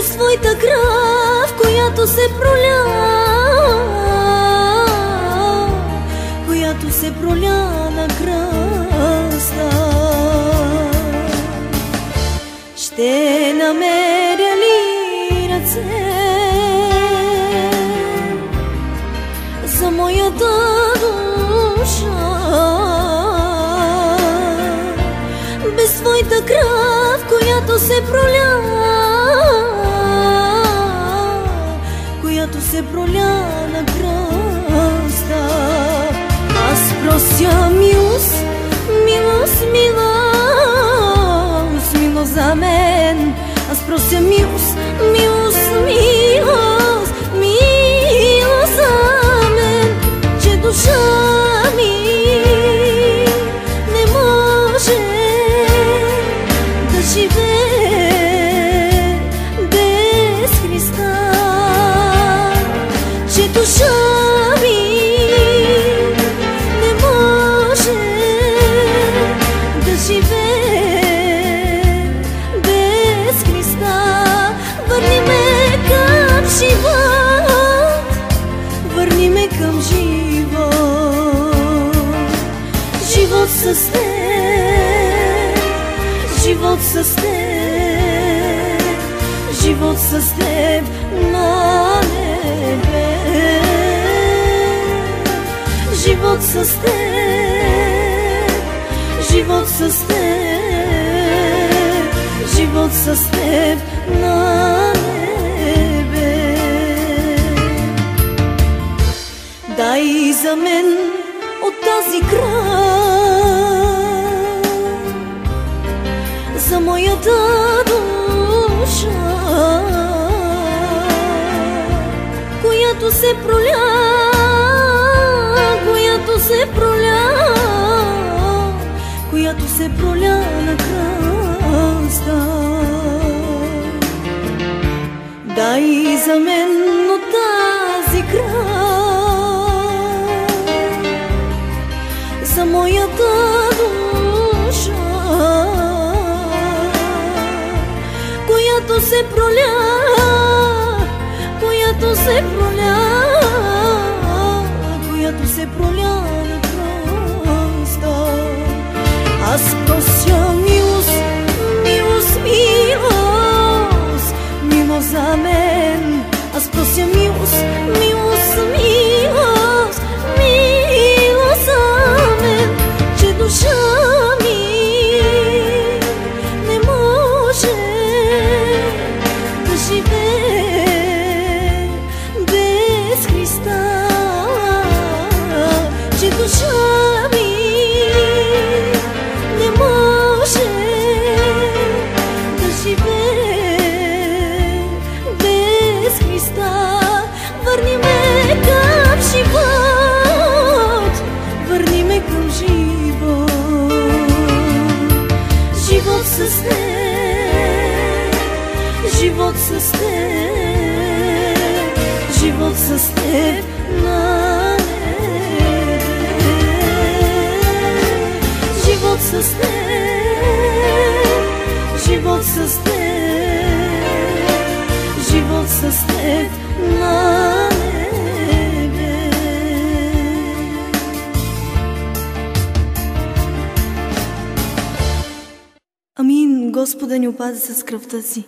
Без твоята кръв, която се проля, която се проля на кръста. Ще намеря ли ръце за моята душа? Без твоята кръв, която се проля, се проля на кръста. Аз прося милост, милост, милост, живот с теб, живот с теб, живот с теб на небе, живот с теб, живот с теб, живот с теб на небе. Дай за мен от тази кръв, за моята душа, която се проля, която се проля, която се проля на кръста. Дай за мен моята душа, която се проля, която се проля, която се проля на кръста. Аз живот с теб, живот с теб на небе, живот с теб, живот с теб, живот с теб на небе. Господа ни опази с кръвта си.